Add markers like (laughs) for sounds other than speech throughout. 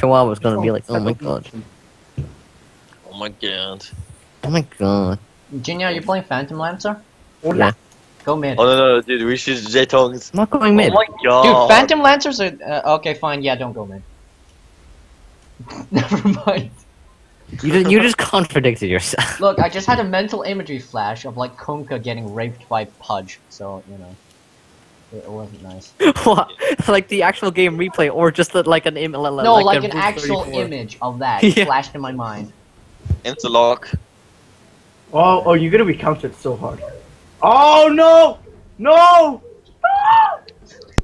Chihuahua was gonna be like, oh my god, Oh my god. oh my god. Junior, are you playing Phantom Lancer? Yeah. Go mid. Oh no no dude, we should J tongues. I'm not going mid. Oh my god. Dude, Phantom Lancers are uh, okay. Fine, yeah, don't go mid. (laughs) Never mind. You just, you just contradicted yourself. Look, I just had a mental imagery flash of like Kunkka getting raped by Pudge, so you know, it, it wasn't nice. (laughs) what? Like the actual game replay, or just the, like an im- li- li- No, like, a an actual 34? image of that (laughs) Yeah. flashed in my mind. Interlock. Oh, oh, you're gonna be countered so hard. Oh no! No!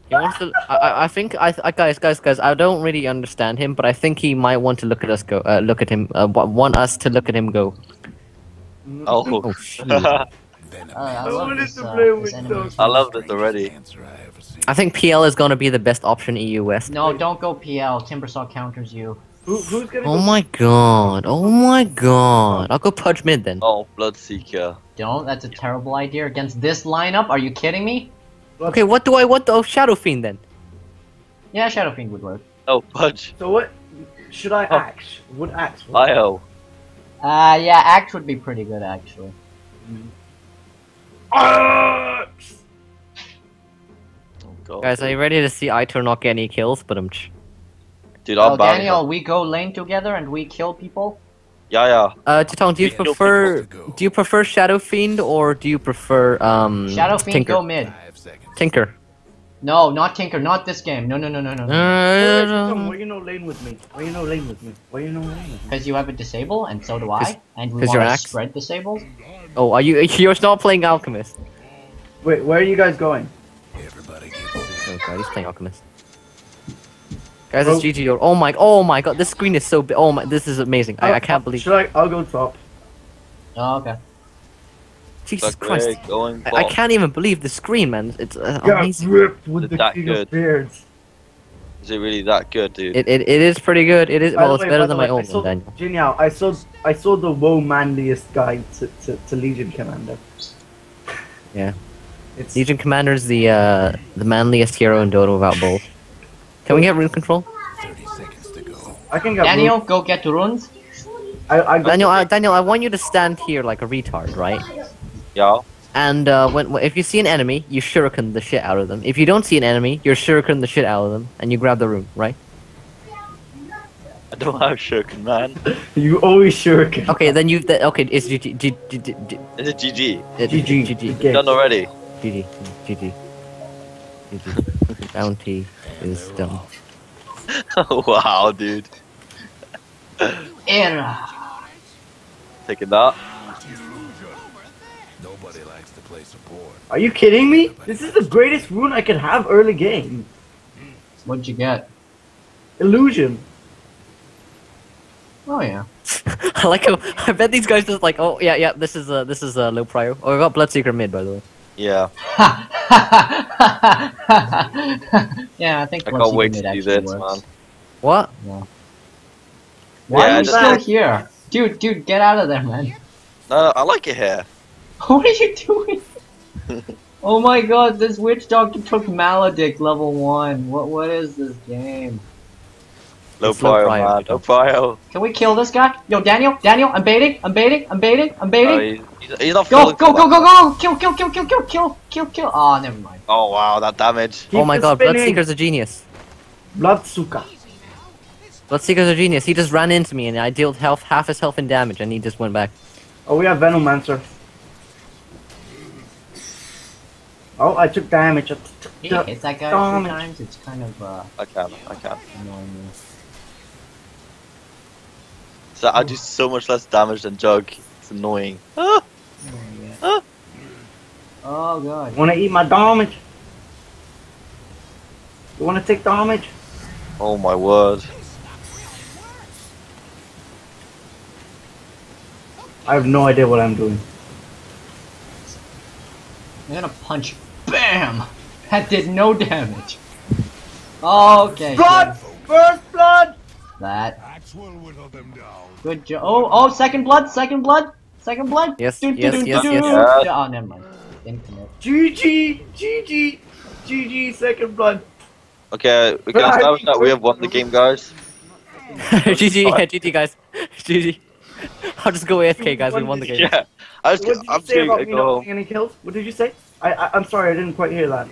He wants to. I, I- I think. I, I. Guys, guys, guys. I don't really understand him, but I think he might want to look at us go. Uh, look at him. Uh, want us to look at him go. Oh. Oh (laughs) shit. Uh, I I love wanted this, to play this with animation. I love this already. I think PL is gonna be the best option EU West. No, don't go PL. Timbersaw counters you. Who, who's gonna Oh go? my god. Oh my god. I'll go Pudge mid then. Oh, Bloodseeker. Don't. That's a terrible idea against this lineup. Are you kidding me? Okay, what do I want? Oh, Shadow Fiend then. Yeah, Shadow Fiend would work. Oh, Pudge. So what? Should I Oh. axe? Would axe? work? Io. Uh, yeah, Axe would be pretty good actually. Axe! Oh god. Guys, are you ready to see Aitor not get any kills? But I'm. Dude, I'm Oh, bound. Daniel, we go lane together and we kill people. Yeah, yeah. Uh, Titong, do you We prefer do you prefer Shadow Fiend or do you prefer um Shadow Fiend, Tinker? go mid. Tinker. No, not Tinker, not this game. No, no, no, no, no. Uh, Tom, why you no lane with me? Why you no lane with me? Why you no lane? Because you have a disable, and so do 'Cause- I, and we 'cause want to spread disables. Oh, are you? (laughs) You're not playing Alchemist. Wait, where are you guys going? Everybody gets Oh god, he's playing Alchemist. Guys, Oh. it's GG. or- Oh my, oh my god, this screen is so big. Oh my, this is amazing. I, I can't believe. Should I? I'll go top. Oh, okay. Jesus Fuck Christ. I, I can't even believe the screen, man. It's uh, Got amazing. ripped with Is the that king good? of beards. Is it really that good, dude? It, it, it is pretty good. It is By well, it's way, better than the my way, I old saw- one, Daniel. Genial. I saw I saw the woe manliest guide to, to, to Legion Commander. Yeah. It's Legion Commander is the uh, the manliest hero in Dota without both. Can we get rune control? 30 seconds to go. I can get Daniel, go get the runes. I, I Daniel, uh, Daniel, I want you to stand here like a retard, right? Yeah. And uh, when, when if you see an enemy, you shuriken the shit out of them. If you don't see an enemy, you're shuriken the shit out of them, and you grab the room, right? I don't have shuriken, man. (laughs) you always shuriken. Okay, then you. Th- okay, it's GG. G- G- G- G- Is it GG? GG. GG. Okay. Done already. GG. GG. GG. Bounty is done. (laughs) wow, dude. Era. Taking that. Are you kidding me? This is the greatest rune I could have early game. What'd you get? Illusion. Oh yeah. (laughs) I like how I bet these guys just like, oh yeah, yeah, this is uh, this is uh, low prio. Oh, I got Bloodseeker mid by the way. Yeah. (laughs) yeah, I think. I Bloodseeker can't wait to do actually this, works. man. What? Why Yeah, are you just- still here? Dude, dude, get out of there, man. No, no, I like it here. (laughs) What are you doing? (laughs) oh my god, this witch doctor took Maledict level 1. What what is this game? Low It's low prio, prio, man. Low prio. Can we kill this guy? Yo, Daniel, Daniel, I'm baiting, I'm baiting, I'm baiting, I'm baiting. Oh, he's, he's, he's not go, falling go, go, go, go! Kill, kill, kill, kill, kill, kill, kill, kill. Oh, never mind. Oh wow, that damage. oh my god, spinning. Bloodseeker's a genius. Bloodsuka. Bloodseeker's a genius. He just ran into me and I dealt health half his health in damage and he just went back. Oh, we have Venomancer. Oh, I took damage. I took He da- that guy damage. three times. It's kind of uh, I can, I can. annoying me. So I do so much less damage than Jug. It's annoying. Ah! Oh Oh god. Wanna eat my damage? You wanna take damage? Oh my word. I have no idea what I'm doing. I'm gonna punch. Bam! That did no damage. Okay. Blood! First blood! good. That. Maxwell whittle them down. Good job. Oh, oh, second blood, second blood, second blood. Yes, Dun, dun, yes, dun, yes, dun, yes. dun. Yes. Oh, never mind. Infinite. GG! GG! GG, second blood. Okay, we can Right. establish that we have won the game, guys. (laughs) GG, yeah, GG, guys. (laughs) GG. I'll just go AFK, guys. We won the game. Yeah. I was. What did you I'm say just about gonna me go not home. getting any kills? What did you say? I, I I'm sorry, I didn't quite hear that.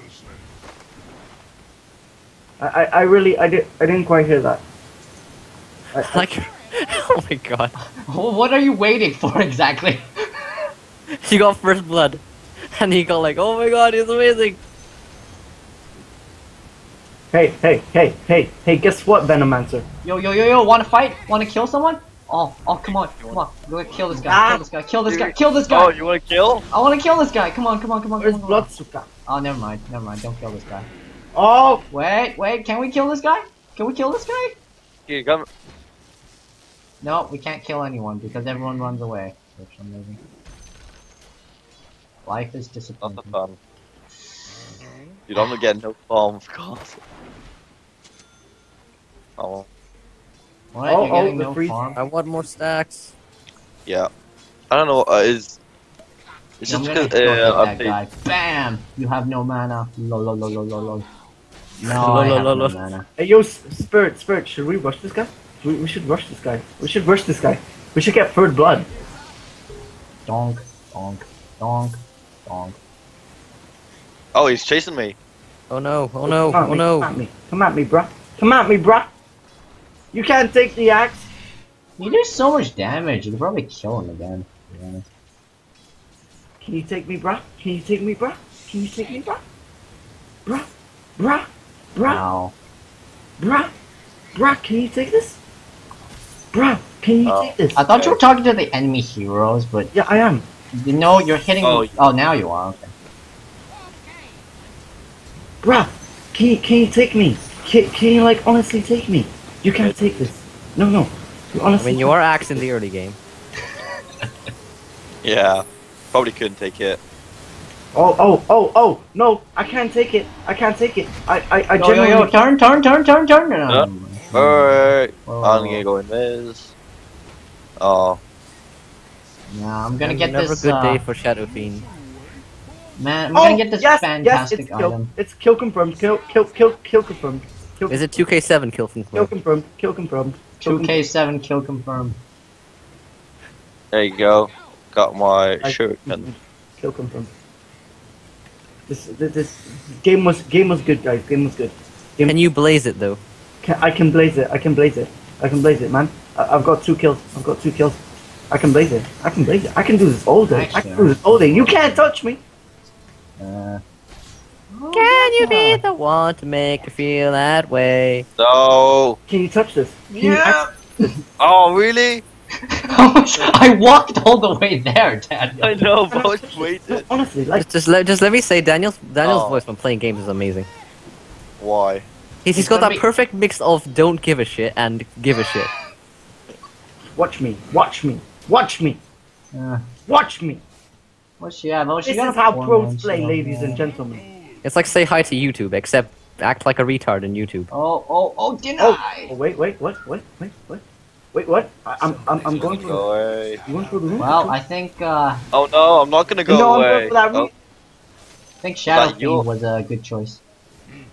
I, I, I really I did I didn't quite hear that. I, I- Like, (laughs) oh my god. What are you waiting for (laughs) exactly? (laughs) He got first blood. And he got like, oh my god, he's amazing. hey hey hey hey hey guess what Venomancer? Yo, yo, yo, yo, wanna fight? Wanna kill someone? Oh, oh, come on, come on. Go ahead, kill this guy, Ah. kill this guy, kill this guy, kill this guy! Oh, you wanna kill? I wanna kill this guy! Come on, come on, come on, Where's come on. come on. Oh, never mind, never mind, don't kill this guy. Oh Wait, wait, can we kill this guy? Can we kill this guy? Here, come. No, we can't kill anyone because everyone runs away for some reason. Life is Not disappointing. the fun. Dude, I'm not getting no farm, of course. Oh, What? Oh, You're oh, the no freeze- farm? I want more stacks. yeah. I don't know uh, is. It's I'm just because go uh, hit I'm paid- guy. Bam! You have no mana. Lol, lol, lol, lol, lol, lol. (laughs) No, Lol, I have no mana. hey yo Spirit Spirit should we rush this guy? We, we should rush this guy. We should rush this guy. We should get third blood. Donk, donk, donk, donk. Oh, he's chasing me. Oh no, oh no, Come oh me, no. Come at me. Come at me, bruh. Come at me, bruh. You can't take the axe. You do so much damage. You could probably kill him again. To be honest. Can you take me, bruh? Can you take me, bruh? Can you take me, bruh? Bruh? Bruh? Bruh? Wow. Bruh? Bruh, can you take this? Bruh, can you Oh. take this? I thought you were talking to the enemy heroes, but Yeah, I am. you know you're hitting. Oh, Oh, now you are. Okay. Bruh, can you, can you take me? Can, can you, like, honestly take me? You can't take this. No, no. You I mean, you are axe in the early game. (laughs) Yeah. Probably couldn't take it. Oh, oh, oh, oh, no, I can't take it. I can't take it. I, I, I Yo, yo, yo, turn, turn, turn, turn, turn. No, Huh? Alright. Whoa. I'm gonna go in this. Oh. Yeah, I'm gonna And get never this. good uh, day for Shadow Fiend. Man, I'm Oh, gonna get this yes, fantastic yes, it's kill. item. It's kill confirmed. Kill, kill, kill, kill confirmed. Kill, Is it 2k7 kill from kill confirmed. Kill confirmed. 2k7 kill confirmed. There you go. Got my I- shirt. And Kill confirmed. This, this, this game was game was good, guys. Game was good. Game, Can you blaze it though? Can, I can blaze it. I can blaze it. I can blaze it, man. I, I've got two kills. I've got two kills. I can blaze it. I can blaze it. I can do this all day. I can do this all day. You can't touch me. Uh, Can you be the one to make you feel that way? no. Can you touch this? Can Yeah. act- (laughs) Oh, really? (laughs) I walked all the way there, Dad. I know, but I was No, waiting. honestly, like Just, just let just let me say, Daniel's Daniel's Oh. voice when playing games is amazing. Why? He's, he's It's got that be- perfect mix of don't give a shit and give a shit. watch me. Watch me. Watch me. Uh, Watch me. what's she at? Oh, she This is how pros play, ladies and gentlemen. It's like say hi to YouTube, except act like a retard in YouTube. Oh, oh, oh, deny! Oh, oh, wait, wait, what, what, wait, what? Wait, what? I, I'm, I'm, I'm going for. Go away. You going for the room? Well, I think, uh, Oh no, I'm not gonna go No, I'm away. going for that Oh. I think Shadow But you- Fiend was a good choice.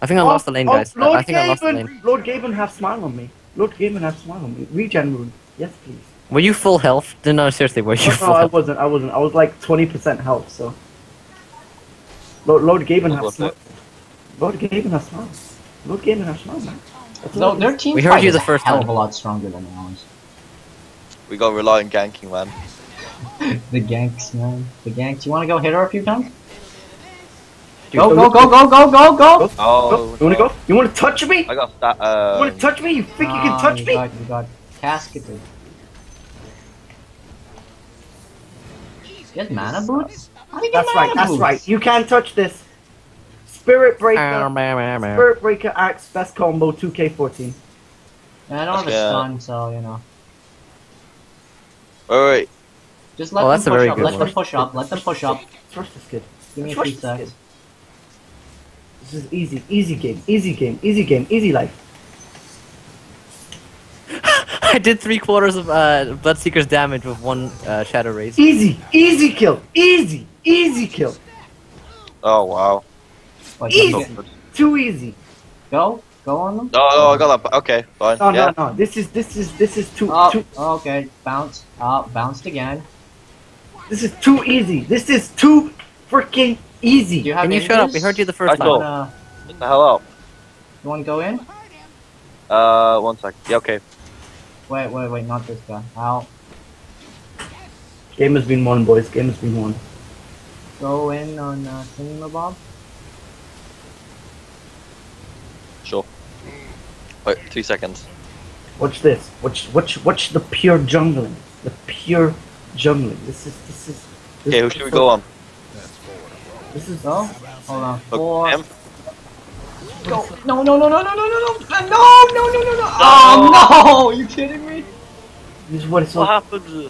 I think I lost the lane, oh, guys. I- Lord I think I lost the lane. Lord Gaben, have smile on me. Lord Gaben, have smile on me. Regen rune. Yes, please. Were you full health? No, no, seriously, were you Oh, full no, I health? wasn't. I wasn't. I was like 20% health, so. Lord, Lord Gaben, have What's Lord Gaben, have smile. Lord Gaben, have smile, man. No, their is. team We heard you the a first hell time. of a lot stronger than ours. We got rely on ganking, man. (laughs) The ganks, man. The ganks. You wanna go hit her a few times? Dude, Go, go, go, go, go, go, go! Go, Oh, You wanna no. go? You wanna touch me? I got that. Uh. You Uh, wanna touch me? You think you can Ah, touch me? Got, you got casketed. Get mana boots? How do you get That's right. That's right. You can't touch this. Spirit Breaker. meh, meh, meh. Spirit Breaker Axe best combo 2K14. And I don't have a Yeah. stun, so you know. Alright. Just let Oh, them that's a push very up. good Let one. them push up. Let them push up. Trust this kid. Give me a few seconds. kid. This is easy. Easy game. Easy game. Easy game. Easy life. (laughs) I did three quarters of uh, Bloodseeker's damage with one uh, Shadowraze. Easy. Easy kill. Easy. Easy kill. Oh wow. Like, Easy. Too easy. Go. Go on them. Oh, oh, I got that. Okay, fine. No, yeah. no, no. This is this is this is too Oh, too. okay. Bounce. Oh, bounced again. This is too easy. This is too freaking Do easy. you have Can you shut up? We heard you the first thought- time. Wanna- What the hell up? You want to go in? Uh, one sec. Yeah, okay. Wait, wait, wait. Not this guy. Ow. Game has been won, boys. Game has been won. Go in on uh, Thingamabob. Sure. Wait, two seconds. Watch this. Watch watch watch the pure jungling. The pure jungling. This is this is. This Okay, who is should we go on? This is Go. Hold on. Look, Four. him? Go. No, no, no, no, no, no, no, no, Uh, no, no, no, no, no. Oh no! (laughs) Are you kidding me? this is what it's What all.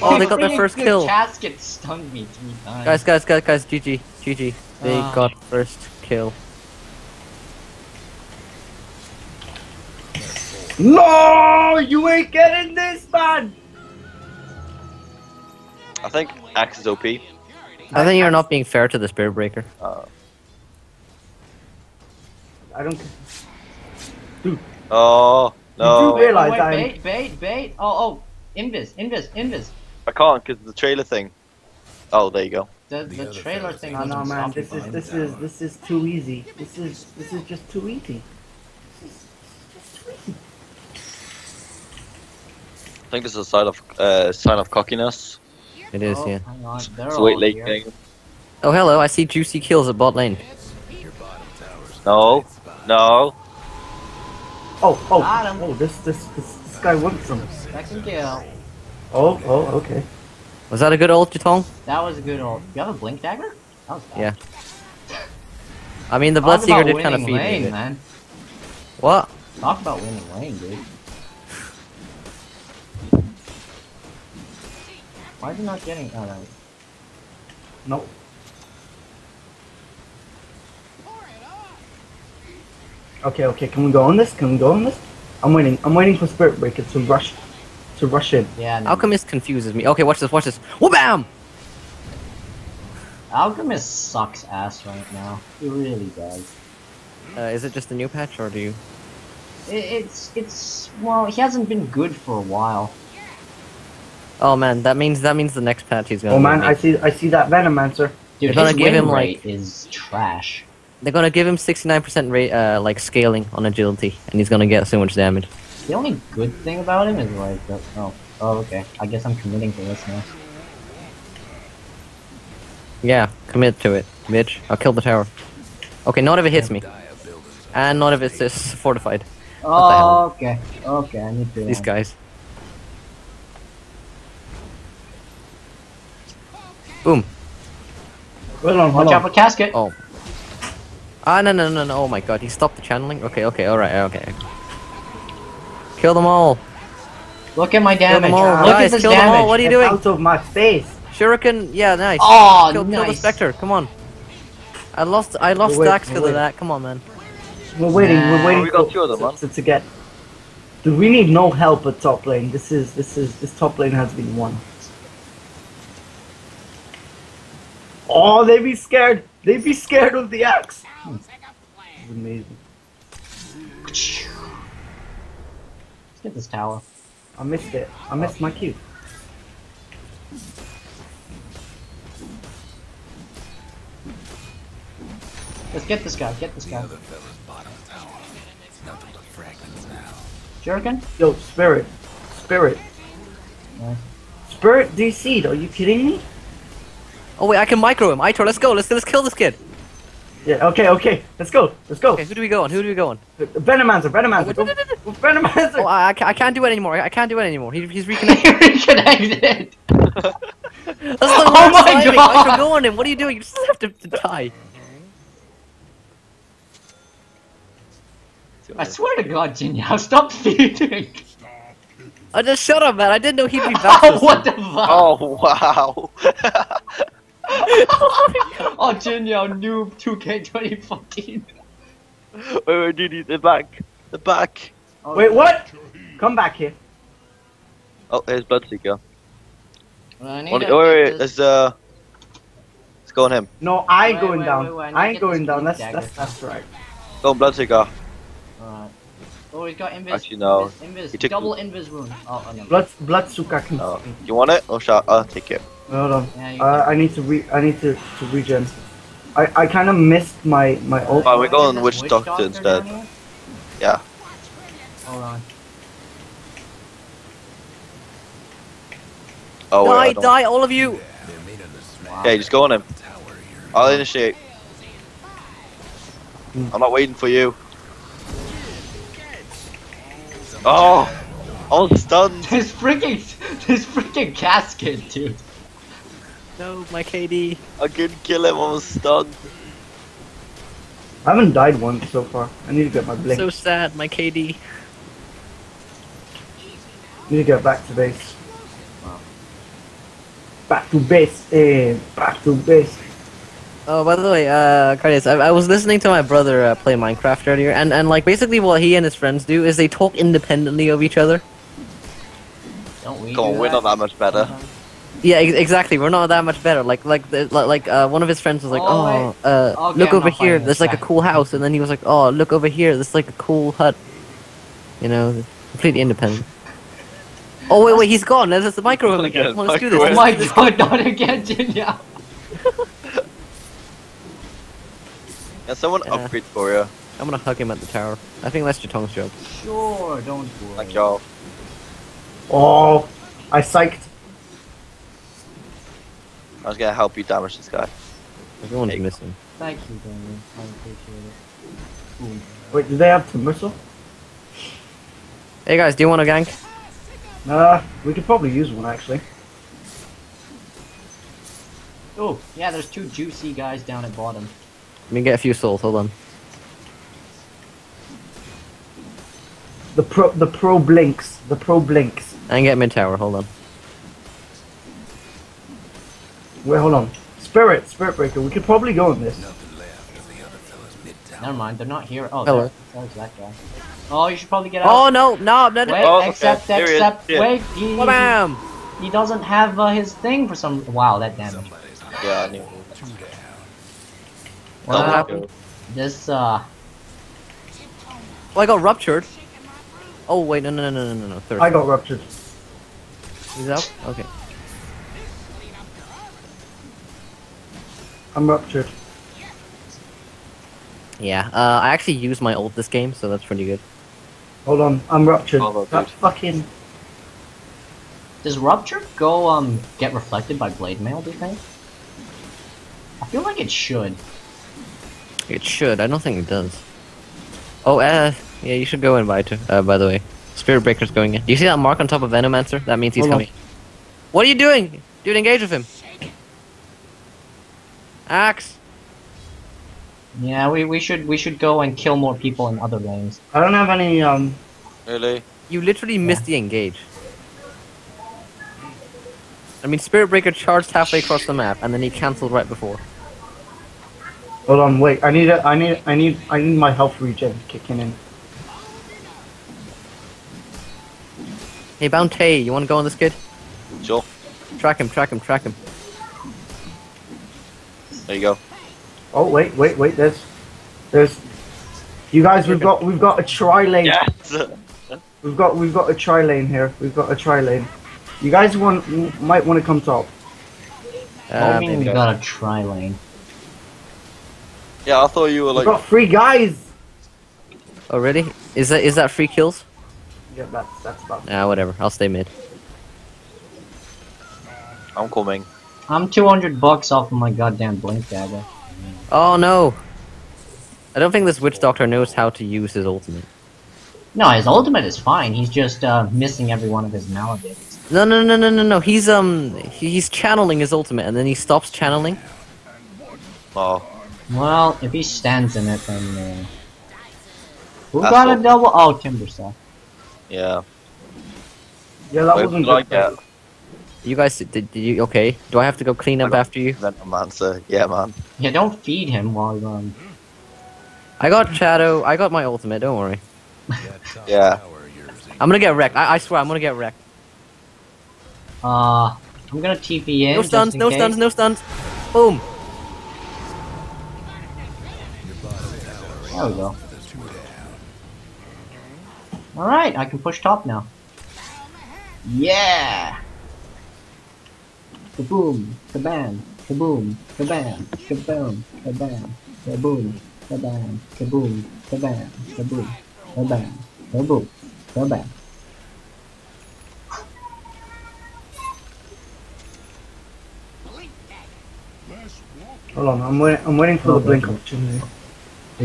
Happened? Oh, they got their first the kill. casket stunned me three times. Guys, guys, guys, guys, GG, GG. They Ah. got first kill. No, you ain't getting this, man. I think Axe is OP. I think you're not being fair to the Spirit Breaker. Uh, I don't. oh, You no. do realize wait, I'm- bait, bait, bait. Oh, oh, invis, invis, invis. I can't because the trailer thing. Oh, there you go. The The the trailer thing. No, no, man. This is from this it. is this is too easy. This is this is just too easy. I think this is a sign of uh, sign of cockiness. It is, Oh, yeah. Hang on, It's all late late here. game. Oh, hello, I see juicy kills at bot lane. Your bottom tower's No, no. Oh, oh, oh! This this this, this guy wants some. Second kill. Oh, oh, okay. Was that a good old Jatong? That was a good old. You have a blink dagger? That was Yeah. I mean, the Talk Bloodseeker did kind of winning feed me. a lane, bit. man. What? Talk about winning lane, dude. Why is he not getting? out of no. No. Okay, okay. Can we go on this? Can we go on this? I'm waiting. I'm waiting for Spirit Breaker to rush, to rush in. Yeah. No. Alchemist confuses me. Okay, watch this, watch this. Whoa-bam! Alchemist sucks ass right now. He really does. Uh, is it just the new patch, or do you... It, it's it's well, he hasn't been good for a while. Oh man, that means that means the next patch he's gonna Oh man, make. I see. I see that Venomancer. Dude, They're gonna give win him, rate like- is trash. They're gonna give him 69% rate, uh, like scaling on agility, and he's gonna get so much damage. The only good thing about him is like, the, oh, oh, okay. I guess I'm committing to this now. Yeah, commit to it, bitch. I'll kill the tower. Okay, none of it hits me, Die of buildings. and none of it is this fortified. Oh, okay, okay. I need to. These guys. Boom. Hold on, hold Watch out for casket. Oh. Ah, no, no, no, no. Oh my god, he stopped the channeling? Okay, okay, alright, okay. Kill them all. Look at my damage. them all, Look guys, at this kill them all, damage. what are you Get doing? Out of my face. Shuriken, yeah, nice. Oh, kill, kill the. Spectre, come on. I lost, I lost Wait, stacks wait, because of that, come on, man. We're waiting. We're waiting. We got for- two of them, to, man. to, to get. Dude, we need no help at top lane. This is this is this top lane has been won. Oh, they be scared. They be scared of the axe. This amazing. Let's get this tower. I missed it. I missed my cue. Let's get this guy. Get this The guy. other fella's bottom tower. Nothing but fragments now. Shuriken. Yo, spirit, spirit, Nice. spirit DC'd. Are you kidding me? Oh wait, I can micro him. Aitor, let's go, let's, let's kill this kid. Yeah. Okay. Okay. Let's go. Let's go. Okay, who do we go on? Who do we go on? Venomancer. Venomancer. Go. Oh, Venomancer. Oh, I, I, can't do it anymore. I can't do it anymore. He, he's (laughs) reconnected. Reconnected. (laughs) That's the (laughs) Oh my timing. God. Aitor, go on him. What are you doing? You just have to, to die. I swear to God, Jinyao, stop feeding. I just shut up, man. I didn't know he'd be back. Oh, back. what the fuck? Oh wow. Oh, Jinyao, noob 2K 2014. wait, wait, dude, they're back. They're back. Oh, Wait. What? Come back here. Oh, here's Bloodseeker. I need One, to wait, wait, get wait, this- let's uh, let's go on him. No, I ain't going wait, down. wait, wait, I need I to ain't going down. That's dagger. that's that's right. Go on, Bloodseeker. Alright. Oh, he's got invis. Actually, no. Invis, invis. He took- double invis wound. Oh, oh no. Blood, blood suka can. Oh, you want it? Oh, shot. I'll take it. Hold on. Yeah, Uh, I need to re. I need to to regen. I I kind of missed my my ult. Oh, we're going Is Witch this Doctor instead. Yeah. Hold on. Oh, wait, die, don't- die, all of you! They're made of the smack Okay, just go on him. tower here. I'll initiate. I'm not waiting for you. Oh! All stunned! (laughs) This freaking, this freaking casket, dude. No, my KD. I couldn't kill him, I was stunned. I haven't died once so far. I need to get my blink. So sad, my KD. need to get back to base. Wow. Back to base. Eh, back to base. Oh, by the way, uh, Cardias, I, I was listening to my brother uh, play Minecraft earlier, and, and like basically what he and his friends do is they talk independently of each other. Don't we? Come on, do we're not that much better. Sometimes? Yeah, ex- exactly. We're not that much better. Like, like, the, like, like uh, one of his friends was like, Oh, "Oh, uh, Okay, look I'm over here. There's like a cool house." And then he was like, "Oh, look over here. There's like a cool hut." You know, completely independent. (laughs) Oh wait, wait, he's gone. There's the microphone again. Again, Come on, let's do this. Oh microwave. Let's my do this. god, not again, Jinya. (laughs) Can someone Yeah. upgrade for you? I'm gonna hug him at the tower. I think that's Jatong's job. Sure, don't worry. Thank y'all. Oh, I psyched. I was gonna help you damage this guy. Everyone's Hey. missing. Thank you, Daniel. I appreciate it. Boom. Wait, do they have Timbersaw? Hey guys, do you want a gank? Uh, we could probably use one actually. Oh, yeah, there's two juicy guys down at bottom. Let me get a few souls. Hold on. The pro, the pro blinks, the pro blinks. I can get mid tower. Hold on. Wait, hold on. Spirit, Spirit Breaker. We could probably go on this. Nothing left of the other fellas midtown. Never mind, they're not here. Oh, Hello. there's that guy. Oh, you should probably get Oh out. no, no, no, no. Wait, Oh, okay. accept, Here he is. accept. Yeah. Wait, he, he, Bam! he doesn't have uh, his thing for some. Wow, that damage. Yeah, I knew. two down. What Double happened? This, uh. Oh, I got ruptured. Oh wait, no, no, no, no, no, no, no. Third. I got ruptured. He's out. Okay. I'm ruptured. Yeah. Uh, I actually used my ult this game, so that's pretty good. Hold on, I'm ruptured. Oh, that fucking. Does Rupture go, um, get reflected by Blade Mail, do you think? I feel like it should. It should. I don't think it does. Oh, uh, yeah, you should go invite her. Uh, by the way, Spirit Breaker's going in. Do you see that mark on top of Venomancer? That means he's Hold on. coming. What are you doing? Dude, engage with him. Axe. Yeah, we, we should we should go and kill more people in other lanes. I don't have any um. Really? You literally missed the engage. I mean, Spirit Breaker charged halfway across the map, and then he cancelled right before. Hold on, wait. I need a, I need I need I need my health regen kicking in. Hey, Bounty, you want to go on this kid? Sure. Track him, track him, track him. There you go. Oh wait, wait, wait. There's, there's. You guys, we've got we've got a tri lane. Yes! We've got we've got a tri lane here. We've got a tri lane. You guys want might want to come top. Uh, we maybe. got a tri lane. yeah, I thought you were We've like. got three guys. Oh, really? Is that is that free kills? Yeah, that's that's about. Ah, whatever. I'll stay mid. I'm coming. I'm 200 bucks off of my goddamn blink dagger. Oh no! I don't think this witch doctor knows how to use his ultimate. No, his ultimate is fine. He's just uh, missing every one of his Maledicts. No, no, no, no, no, no. He's um, he's channeling his ultimate, and then he stops channeling. Oh. Well, if he stands in it, then. Uh... Who That's got a double? Oh, Timbersaw. Yeah. Yeah, that Wait, wasn't what did good. I get? You guys, did, did you okay? Do I have to go clean up after you? Venomancer. Yeah, man. Yeah, don't feed him while um. I got Shadow. I got my ultimate. Don't worry. Yeah. tower of yours ain't I'm gonna get wrecked. I, I swear, I'm gonna get wrecked. Uh, I'm gonna TP in. No just stuns. in No case. stuns. No stuns. Boom. There we go. the two down. Alright, I can push top now. Yeah! Kaboom, kabam, kaboom, kabam, kaboom, kabam, kaboom, kabam, kaboom, kabam, kaboom, kabam, kaboom, kabam. Hold on, I'm waiting. I'm waiting for the blink opportunity.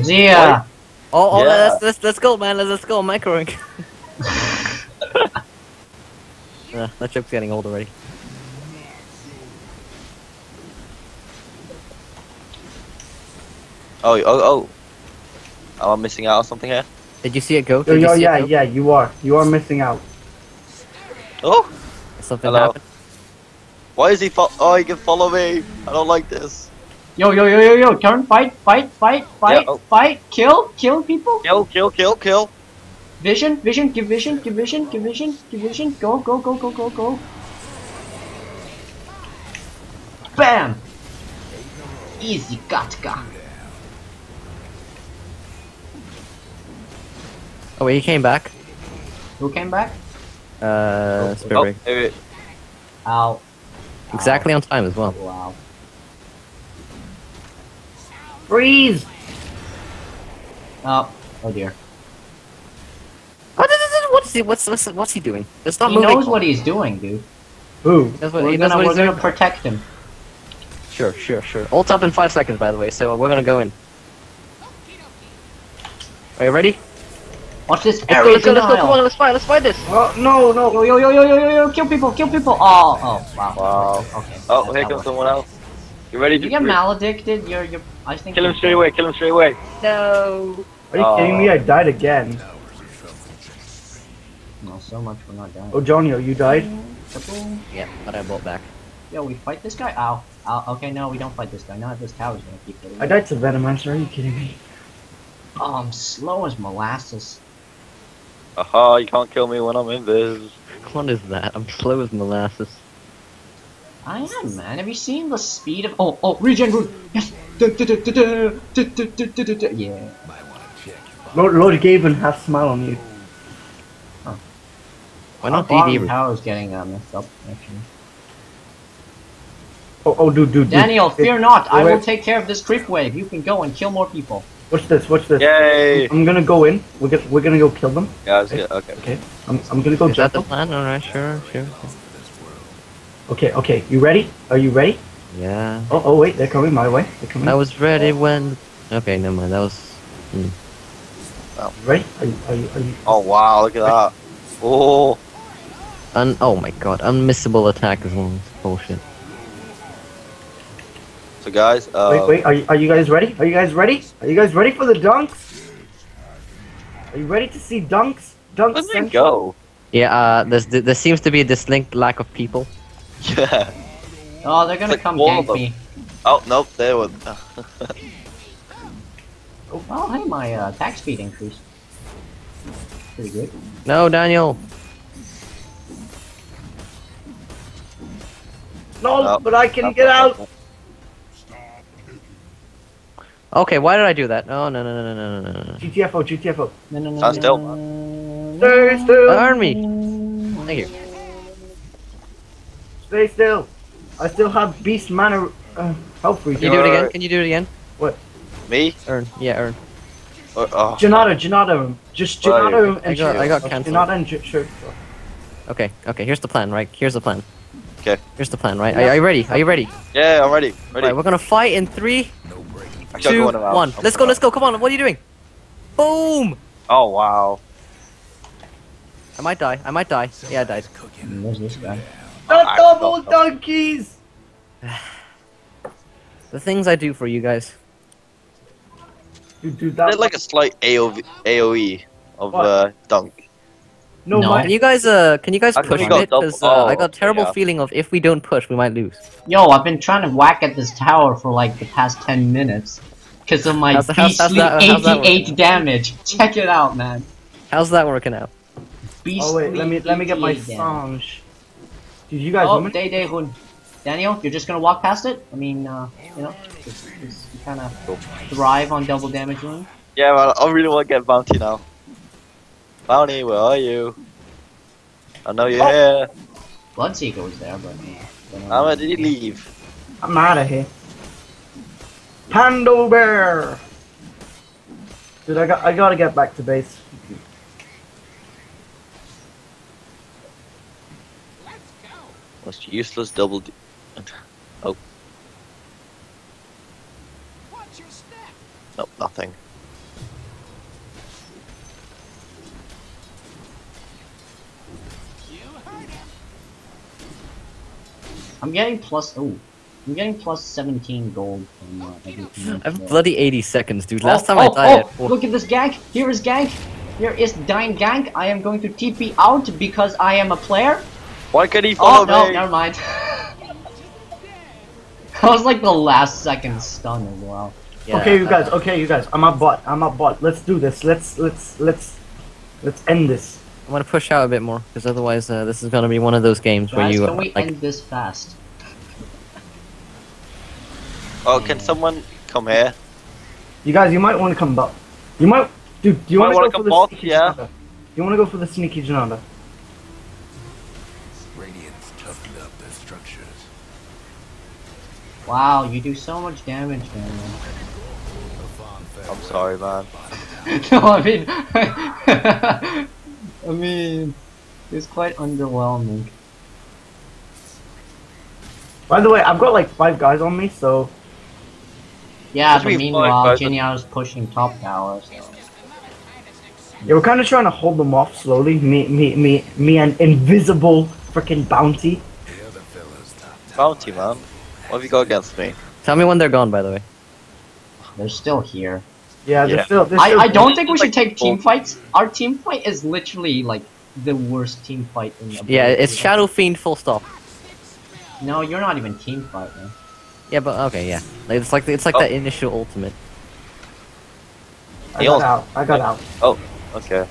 Zia! Oh, oh Yeah. let's, let's let's go, man. Let's let's go, microing. (laughs) (laughs) uh, that joke's getting old already. Oh, oh, oh. Am I missing out on something here? Did you see it go? Yo, Did you yo, yeah, it go? yeah, you are. You are missing out. Oh, Something Hello. happened. why is he fo- Oh, he can follow me. I don't like this. Yo, yo, yo, yo, yo, turn, fight, fight, fight, fight, oh. fight, kill, kill people. Kill, kill, kill, kill. Vision, vision, give vision, give vision, give vision, give vision, go, go, go, go, go, go. Bam! Easy, gatka. Oh wait, he came back. Who came back? Uh, Spirit Oh, Break. wait, wait. Ow. Exactly on time as well. Wow. Freeze! Oh, oh dear. What is it? What's he? What's what's what's he doing? It's not He moving. knows what he's doing, dude. Who? He knows what, We're gonna, what we're he's gonna protect him. Sure, sure, sure. Ult up in five seconds, by the way. So we're gonna go in. Are you ready? Watch this Let's go, area let's go, let's go. Come on, let's fight. Let's fight this. Oh no, no. Yo, yo, yo, yo, yo, yo, yo, kill people, kill people. Oh, oh, wow. Wow. Okay. Oh, that- here comes worked. someone else. You ready to- You get maledicted, you're, you're, I think. kill him you're- straight away? Kill him straight away. No. Are you kidding me? Oh. I died again. No, so much we're not done. Oh, Jonio, you died? Kaboom. Yeah, but I bought back. Yo, we fight this guy? Ow. Ow. Okay, no, we don't fight this guy. Now this tower's gonna keep hitting. I died to Venomancer. Are you kidding me? Oh, I'm slow as molasses. Aha, you can't kill me when I'm in this. What is that? I'm slow as molasses. I am, man. Have you seen the speed of- Oh, oh, regen rune! Yes! Yeah. Lord, Lord Gaben has smile on you. Huh. Why not DD? is getting uh, messed up, actually. Oh, oh, dude, dude, dude. Daniel, fear it, not. I will take care of this creep wave. You can go and kill more people. Watch this, watch this. Yay! I'm gonna go in. We're gonna, we're gonna go kill them. Yeah, that's good. Okay. Okay. I'm, I'm gonna go Is that the plan? Alright, sure, sure. Okay, okay. You ready? Are you ready? Yeah. Oh, oh, wait. They're coming my way. They're coming. I was ready when. Okay, never mind. That was. Hmm. Ready? Are you, are you, are you? Oh wow, look at that. Oh, Un. Oh my god, unmissable attack as well. Bullshit. So guys, uh, Wait, wait. Are you, are you guys ready? Are you guys ready? Are you guys ready for the dunks? Are you ready to see dunks? Dunks. where'd they central? go? Yeah. Uh. There's there seems to be a distinct lack of people. (laughs) Yeah. Oh, they're gonna Like come all gank me. Oh nope, they was. (laughs) Oh, hey, my uh, attack speed increased. Pretty good. No, Daniel. No, No. but I can get out. Okay, why did I do that? Oh no no no no no no no. no. GTFO, GTFO. No, no, no. Stand still. no. Stay still. Earn me. Thank you. Stay still. I still have beast mana uh, health Can you do it again? Can you do it again? What? Me? Earn. Yeah, earn. Or, oh, Jinada, Jinada, just Right. Jinada I and got- I got cancelled. Jinada and sh- shield. Okay, okay. Here's the plan, right? Here's the plan. Okay. Here's the plan, right? Are, are you ready? Are you ready? yeah, I'm ready. Ready. Right, we're gonna fight in three, no breaking. I gotta two, go in and out. one. I'm Let's go. Let's go. Come on. What are you doing? Boom! Oh wow. I might die. I might die. Yeah, I died. Cooking. This guy. The double donkeys! (sighs) The things I do for you guys. Dude, dude, There's that like a slight AOV, AOE of What? uh, dunk. No, No. Can you guys uh can you guys How push we a bit? Because uh, I oh, got a terrible yeah. feeling of if we don't push, we might lose. Yo, I've been trying to whack at this tower for like the past 10 minutes. Because of my How's- how's- how's beastly that- how's that 88 working? damage. Check it out, man. How's that working out? Beastly Oh wait, let me let me get my 88 damage. song. Dude, you guys Oh, want? Day Day Hun. Daniel, you're just gonna walk past it? I mean, uh, you know, just, just kind of thrive on double damage rune. Yeah, well, I really want to get bounty now. Bounty, where are you? I know you're Oh. here. Bloodseeker was there, but. don't know. How did he leave? I'm out of here. Pando Bear! Dude, I got I gotta get back to base. Let's go. Most useless double. D- (laughs) oh. Watch your step. nope, nothing. You heard him. I'm getting plus. Oh. I'm getting plus 17 gold from uh, everything. I have bloody 80 seconds, dude. Oh, Last time oh, I died oh, at four- look at this gank. Here is gank. Here is dying gank. I am going to TP out because I am a player. Why can't he follow Oh no, me? never mind. (laughs) I was like the last second stun as well. Yeah, okay, you guys. Okay, you guys. I'm a bot. I'm a bot. Let's do this. Let's let's let's let's end this. I'm gonna push out a bit more, because otherwise uh, this is gonna be one of those games where Guys, you, can uh, we like, end this fast? Oh, can someone come here? You guys, you might want to come bot. You might, dude. Do you want wanna go for the bot, sneaky yeah. Jinada? You want to go for the sneaky Jinada? Radiant's toughened up their structures. Wow, you do so much damage, man. I'm sorry, man. (laughs) no, I mean, (laughs) I mean, it's quite underwhelming. By the way, I've got like five guys on me, so Yeah, but meanwhile, fine, is pushing top tower. So. yeah, we're kind of trying to hold them off slowly. Me, me, me, me, and invisible freaking bounty. The other fellas top tower. Bounty, man. What have you got against me? Tell me when they're gone, by the way. They're still here. Yeah, they're Yeah. still. They're I, still I don't think we Like, should take team fights. Our team fight is literally like the worst team fight in the Yeah, it's Shadow Fiend full stop. No, you're not even team fight, man. Yeah, but okay, yeah. Like, it's like it's like Oh. that initial ultimate. I got out. I got out. Oh, okay,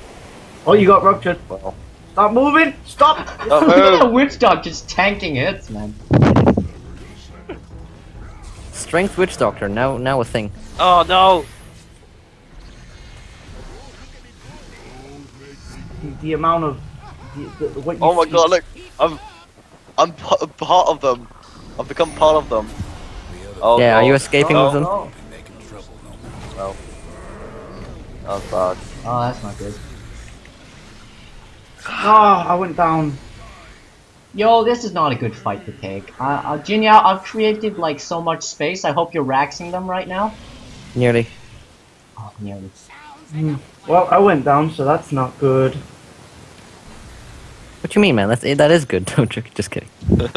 Oh, you got ruptured. well. Stop moving. Stop. Oh, Look at the witch dog just tanking hits, man. Strength Witch Doctor, now now a thing. Oh no! The, the amount of the, the, what you Oh my see- god, look! I'm, I'm p- part of them. I've become part of them. Oh, yeah, are you escaping no, with them? No. be making trouble no more. No. Bad. Oh, that's not good. Oh, I went down. Yo, this is not a good fight to take. Uh, uh, Jinya, I've created like so much space. I hope you're raxing them right now. Nearly. Oh, nearly. Well, I went down, so that's not good. What do you mean, man? That's that is good. (laughs) Don't joke. Just kidding. (laughs)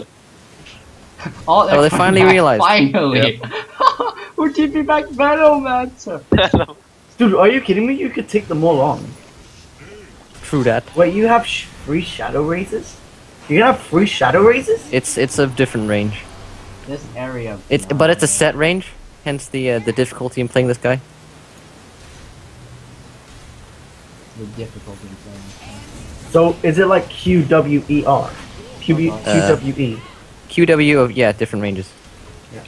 Oh, they're Oh, they coming finally back. realized. Finally. (laughs) We're keeping back Venomancer. Dude, are you kidding me? You could take them all on. True that. Wait, you have sh- free shadowrazes? You have free shadowrazes? It's it's of different range. This area. It's but it's a set range. Hence the uh, the difficulty in playing this guy. The difficulty in playing. So is it like Q W E R? Q B- Uh, Q W E. QW of yeah different ranges. Your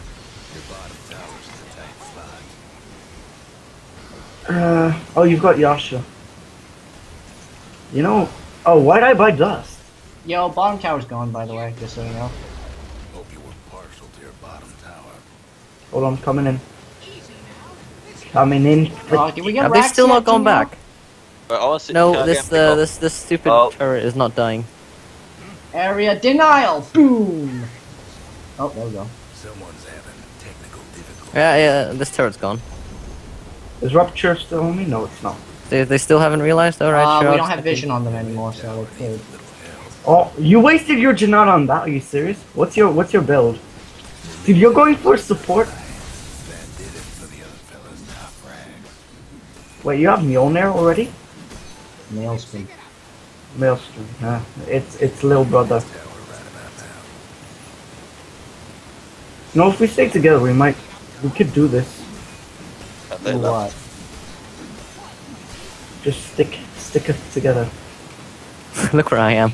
bottom tower's in a tight spot. Uh, oh, you've got Yasha. You know, oh, why'd I buy dust? Yo, bottom tower's gone, by the way, just so you know. Hope you weren't partial to your bottom tower. Hold on, coming in. Coming in. Oh, did we get Have they still not gone Jinya? back? Wait, I want to No, can I this get uh, this this stupid Oh. turret is not dying. Area denial! Boom! Oh, there we go. Someone's having technical difficulties. Yeah, yeah. This turret's gone. Is Rupture still on me? No, it's not. They they still haven't realized. All right, uh, sure. we I'll don't have vision on them anymore, so it's good. Oh, you wasted your Janat on that. Are you serious? What's your What's your build? Dude, you're going for support. That did it for the other fellas top rank. Wait, you have Mjolnir already? Maelstrom. Maelstrom. Yeah, it's it's little brother. Tower right about now. No, if we stay together, we might. We could do this. Have they Do left? what? Just stick stick us together. (laughs) Look where I am.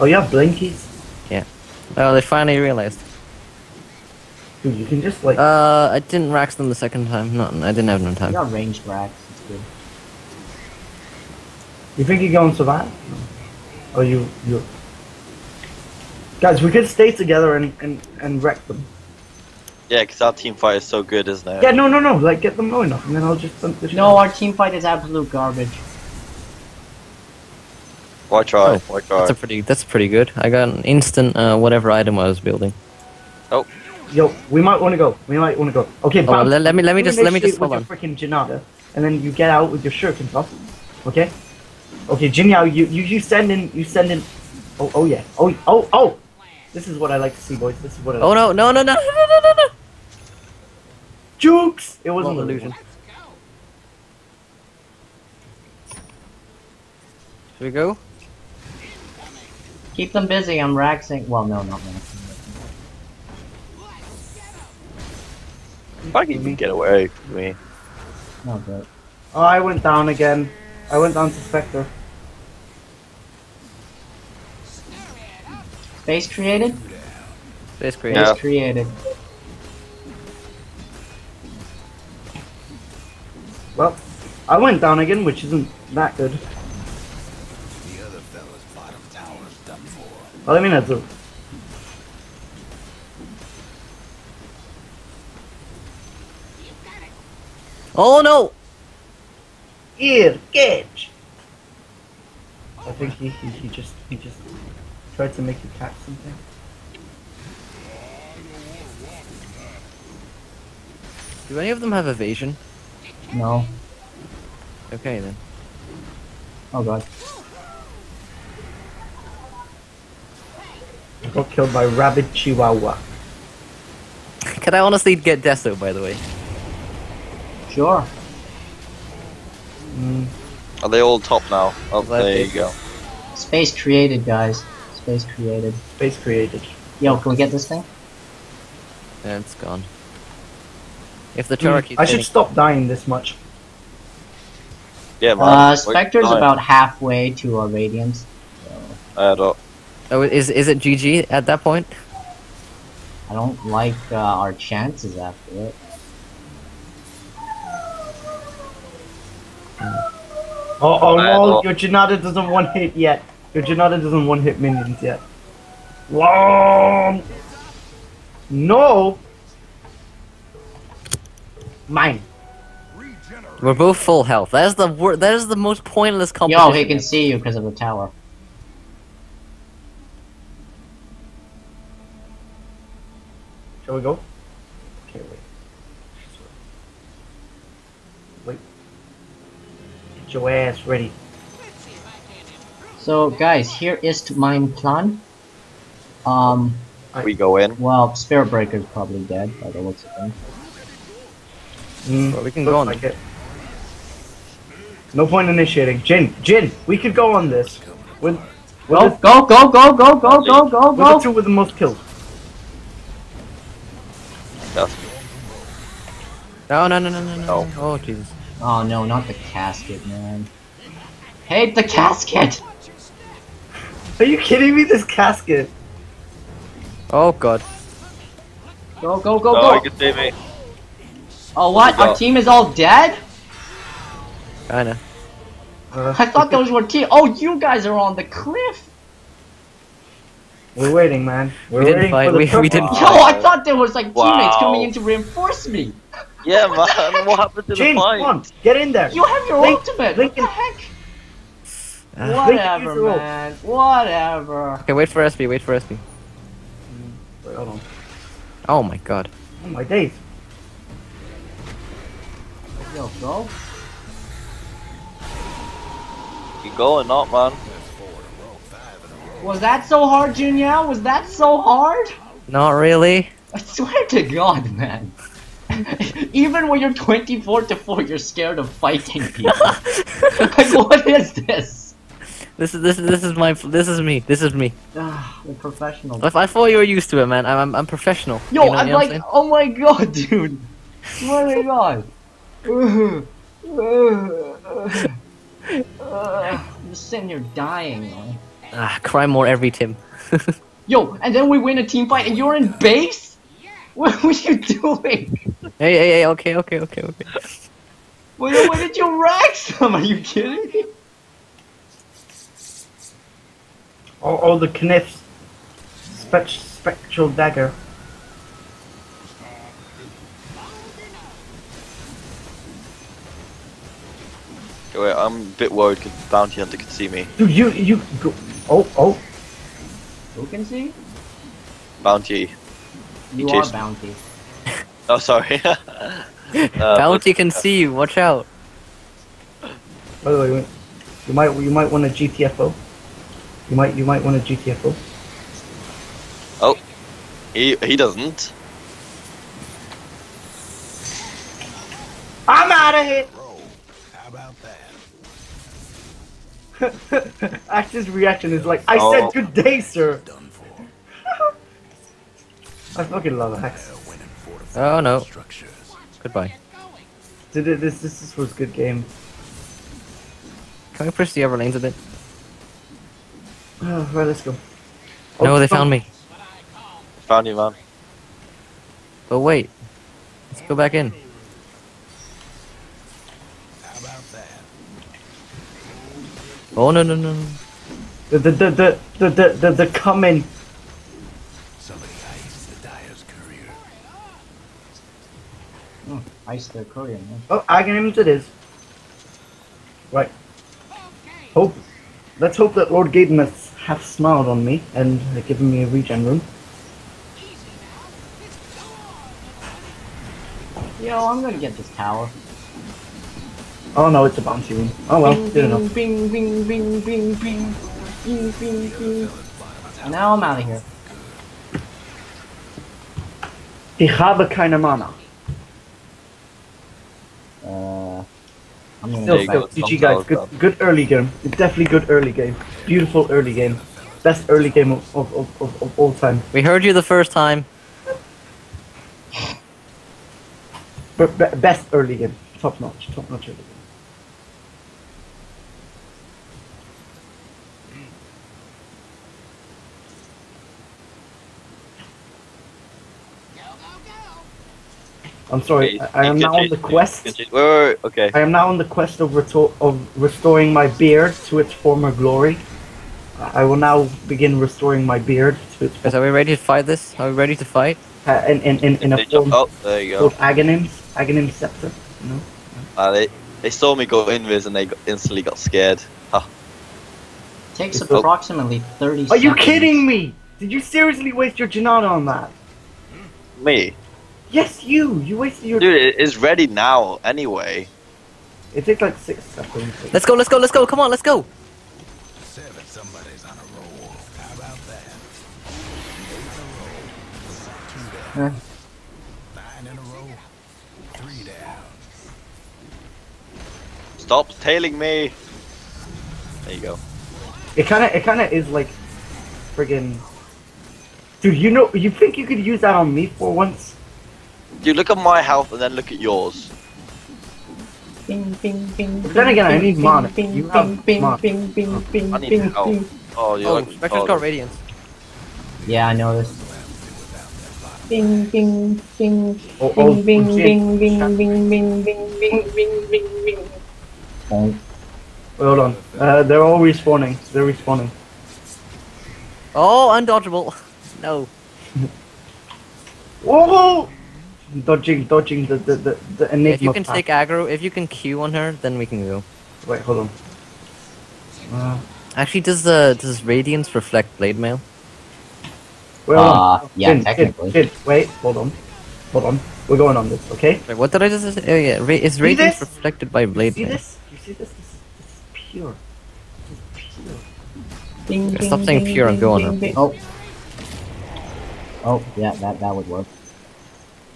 Oh, you have blinkies. Yeah. Oh, they finally realized. Dude, you can just like. Uh, I didn't rax them the second time. No, I didn't have no time. time. got ranged Rax, it's good. You think you're going to survive? Or you you? Guys, we could stay together and and and wreck them. Yeah, because our team fight is so good, isn't it? Yeah, no, no, no. Like get them low enough, and then I'll just dump the shit No, out. our team fight is absolute garbage. Why try? Oh, Why try? That's a pretty. That's pretty good. I got an instant uh, whatever item I was building. Oh. Yo, we might want to go. We might want to go. Okay, Oh, let, let me let me just let me just hold with on. your freaking Jinada, and then you get out with your shirt and stuff. Okay. Okay, Jinyao, you you you send in you send in. Oh oh yeah. Oh oh oh. This is what I like to see, boys. This is what I. Oh no no no no no no no no! Jukes! It wasn't an illusion. Should we go? Keep them busy. I'm raxing. Well, no, not raxing. Fuck, you can get away from me. No good. Oh, I went down again. I went down to Spectre. Base created. Space Base create. Yeah. created. Well, I went down again, which isn't that good. The other fella's bottom tower's done for. Well, I mean, that's a. Oh no! Ear, catch! I think he, he, he just he just tried to make you catch something. Do any of them have evasion? No. Okay then. Oh god. I got killed by rabid chihuahua. (laughs) Can I honestly get Deso by the way? Sure. Mm, Are they all top now? Oh, there they- you go. Space created, guys. Space created. space created. Yo, can we get this thing? Yeah, it's gone. If the turret Mm, keeps I should stop dying this much. Yeah, man. Uh, Wait, Spectre's about halfway to our Radiance. I don't. Oh, is is it GG at that point? I don't like uh, our chances after it. Oh, oh no, your Jinada doesn't one hit yet. Your Jinada doesn't one hit minions yet. Whoa! No! Mine. We're both full health. That is the wor- That is the most pointless Yo, competition. he can see you because of the tower. Shall we go? Okay, wait. Wait. Get your ass ready. So, guys, here is my plan. Um, We go in. well, Spirit Breaker's probably dead by the looks of things. Mm, Well, we can go on like it. No point initiating. Jin, Jin, we could go on this. With, with, Go, the, go, go, go, go, go, go, go, with the two with the most kills. Yes. No, no, no, no, no, no. No. Oh Jesus. Oh no, not the casket, man. Hate the casket! Are you kidding me? This casket. Oh God. Go, go, go, Oh, you go! can save me. Oh, what? Our team is all dead? I know. Uh, I thought those were team. Oh, you guys are on the cliff! We're waiting, man. We're We didn't waiting fight- for the we- we didn't Yo, I thought there was like teammates Wow. coming in to reinforce me! Yeah, man. (laughs) What happened to Jin, the come fight? on, get in there. You have your Link- ultimate! Link what the heck? Ah. Whatever, use man. Whatever. Okay, wait for SB. Wait for SB. Wait, hold on. Oh my God. Oh my days. Yo, go. You going up, man? Was that so hard, Junior? Was that so hard? Not really. I swear to God, man. (laughs) Even when you're 24 to 4, you're scared of fighting people. (laughs) like, what is this? This is this is this is my this is me. This is me. Ah, the professional. If I thought you were used to it, man, I'm I'm, I'm professional. Yo, You know- I'm you know what like, oh my god, dude. Oh my god. I'm just sitting here dying, man. Ah, cry more every Tim. (laughs) Yo, and then we win a team fight and you're in base? What were you doing? Hey, hey, hey, okay, okay, okay, okay. Well, when did you rack some? Are you kidding me? Oh, oh, the Knif's spect- spectral dagger. Okay, wait, I'm a bit worried because Bounty Hunter can see me. Dude, you you go. Oh oh. Who can see? Bounty. You chased are bounty. (laughs) Oh, sorry. (laughs) uh, Bounty can see you. Watch out. By the way, you might you might want a GTFO. You might you might want a GTFO. Oh, he he doesn't. I'm out of here. Roll. How about that? (laughs) Ash's reaction is like, I Oh. said good day, sir. Done for. I fucking love Axe. They're winning fortified Oh no. structures. Goodbye. Did it- This this this was a good game. Can we push the other lanes a bit? (sighs) Oh, right, let's go. No, they oh, found me. Found you, man. But wait. Let's go back in. How about that? Oh no no no. no. The the the the the the, the, the coming. Oh, ice their courier, man. Oh, Aghanims it is. Right. Hope. Let's hope that Lord Gaben has half smiled on me and given me a regen rune. Yo, I'm gonna get this tower. Oh no, it's a bounty rune. Oh well, bing, good enough. bing, bing, bing, bing, bing, bing, bing, bing. Now I'm out of here. Ich habe keine Mana. Uh, I'm gonna Still, still. GG guys, good, good early game. Definitely good early game. Beautiful early game. Best early game of, of, of, of, of all time. We heard you the first time. But best early game. Top notch. Top notch early game. I'm sorry. I, I am now on the quest. you can change- Wait, wait, wait, okay. I am now on the quest of, reto- of restoring my beard to its former glory. I will now begin restoring my beard to its Guys, are we ready to fight this? Are we ready to fight? uh, in, in, in, in a They jump- form oh, there you go. called Aghanims. Aghanim Scepter. You know? Uh, they, they saw me go invis and they got, instantly got scared. Ha. Takes It's a- approximately 30 Are you kidding me? Did you seriously waste your Jinada on that? Me? Yes, you. You wasted your. Dude, it is ready now anyway. It takes like six seconds. Let's go, let's go, let's go, come on, let's go! Seven. Somebody's on a roll. How about that? Eight in a row. Two down. Nine in a row. Three down. Stop tailing me. There you go. It kind of, it kind of is like, friggin'. Dude, you know, you think you could use that on me for once? Dude, look at my health and then look at yours. Bing, bing, bing, But then again, I need mana. Bing, You have bing, mana. bing, bing, bing, I need bing, help. bing. Oh, you're Oh, like. Spectre's oh, got radiance. Yeah, I noticed. Bing, bing, bing, Oh, oh, bing, bing, bing, bing, bing, bing, bing, bing, bing, bing, bing. Bonk. Wait, hold on. Uh, they're all respawning. They're respawning. Oh, undodgeable. (laughs) No. Whoa! Dodging, dodging the the the, the enigma. If you can path. take aggro, if you can Q on her, then we can go. Wait, hold on. Uh, Actually, does the does radiance reflect blade mail? wait, hold Uh, on. yeah, Jin, Jin, technically. Jin, wait, hold on. Hold on. We're going on this, okay? Wait, what did I just say? Oh yeah, ra- is radiance this? reflected by You blade see mail? this? You see this? This is, this is pure. This is pure. Bing, Yeah, bing, stop saying bing, pure and bing, go on bing, her. bing. Oh. Oh, yeah, that, that would work.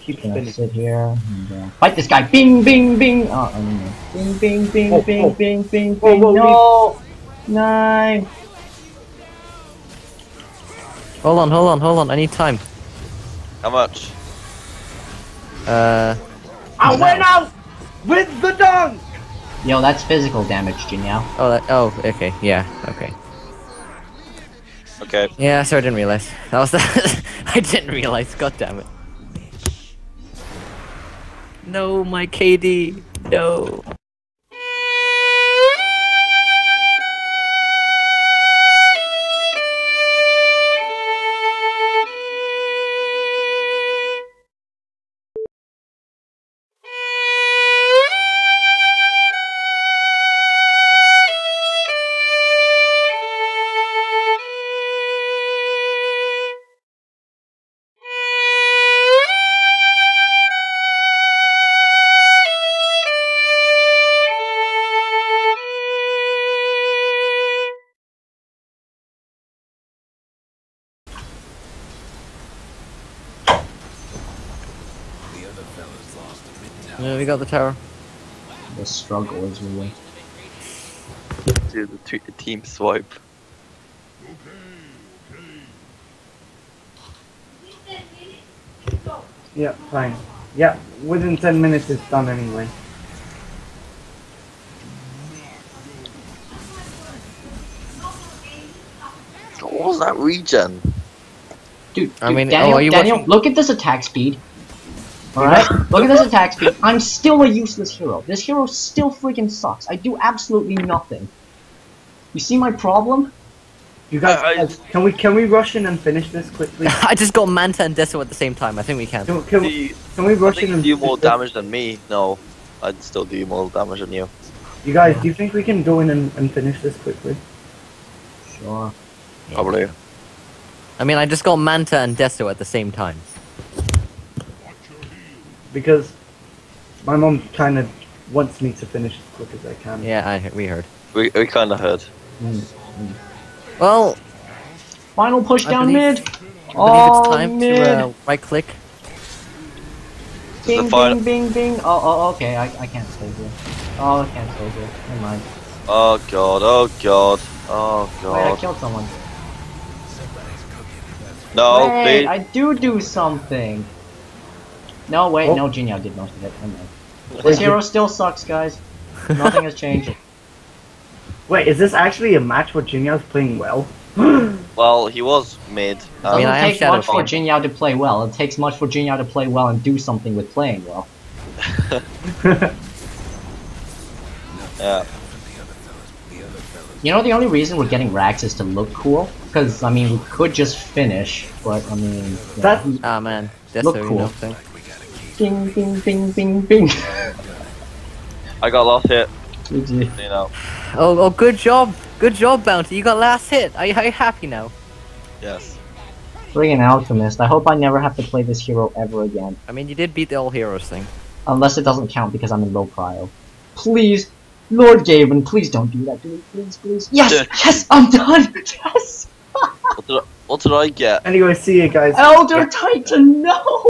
Keep Gonna spinning. sit here and fight this guy. Bing, bing, bing. Oh, oh no. Bing, bing, bing, Whoa, bing, whoa. bing, bing, Whoa, bing. whoa, no. Nine. Hold on, hold on, hold on. I need time. How much? Uh, I went out with the dunk! Yo, that's physical damage, Jinyao. oh, that, oh, okay, yeah, okay. Okay. Yeah, sorry, I didn't realize. That was the. (laughs) I didn't realize. God damn it. No, my KD. No. We got the tower. The struggle is real. Do the, t- the team swipe. Yeah, fine. Yeah, within 10 minutes it's done anyway. What was that regen? Dude, I mean, oh, Daniel, are you Daniel, watching- look at this attack speed. Alright? look at this attack speed. I'm still a useless hero. This hero still freaking sucks. I do absolutely nothing. You see my problem? You guys, uh, I- I- can we can we rush in and finish this quickly? (laughs) I just got Manta and Deso at the same time. I think we can. Can, can, Do we, you, can we I rush think in and do more this? damage than me. No, I'd still do more damage than you. You guys, do you think we can go in and, and finish this quickly? Sure. Probably. I mean, I just got Manta and Deso at the same time. Because my mom kind of wants me to finish as quick as I can. Yeah, I we heard. We, we kind of heard. Well, Final push I down believe- mid. I believe oh, it's time mid. to uh, right click. Bing, the final- bing, bing, bing. Oh, oh, okay. I, I can't stay here. Oh, I can't stay here. Never mind. Oh god, oh god, oh god. Wait, I killed someone. No, wait, please. I do do something. No, wait, Oh. no, Jinyo did most of it. Never. Wait, This you- hero still sucks, guys. (laughs) Nothing has changed. Wait, is this actually a match where Jinya's playing well? (gasps) Well, he was mid. It Um, mean, doesn't I am take much for Shadowfall. Jinyao to play well. It takes much for Jinyao to play well and do something with playing well. (laughs) (laughs) yeah. You know, the only reason we're getting racks is to look cool. Because, I mean, we could just finish, but, I mean... yeah. That- Ah man, Deso, Look you cool. know thing. Bing, bing, bing, bing, bing. I got last hit, GG. you know. Oh, oh, good job, good job, Bounty. You got last hit. Are you, are you happy now? Yes. Bring an Alchemist. I hope I never have to play this hero ever again. I mean, you did beat the all heroes thing. Unless it doesn't count because I'm in low prio. Please, Lord Gaben, please don't do that to me. Please, please. Yes! Yeah. Yes! I'm done! (laughs) Yes! What did I, what did I get? anyway, see you guys. Elder Titan, no!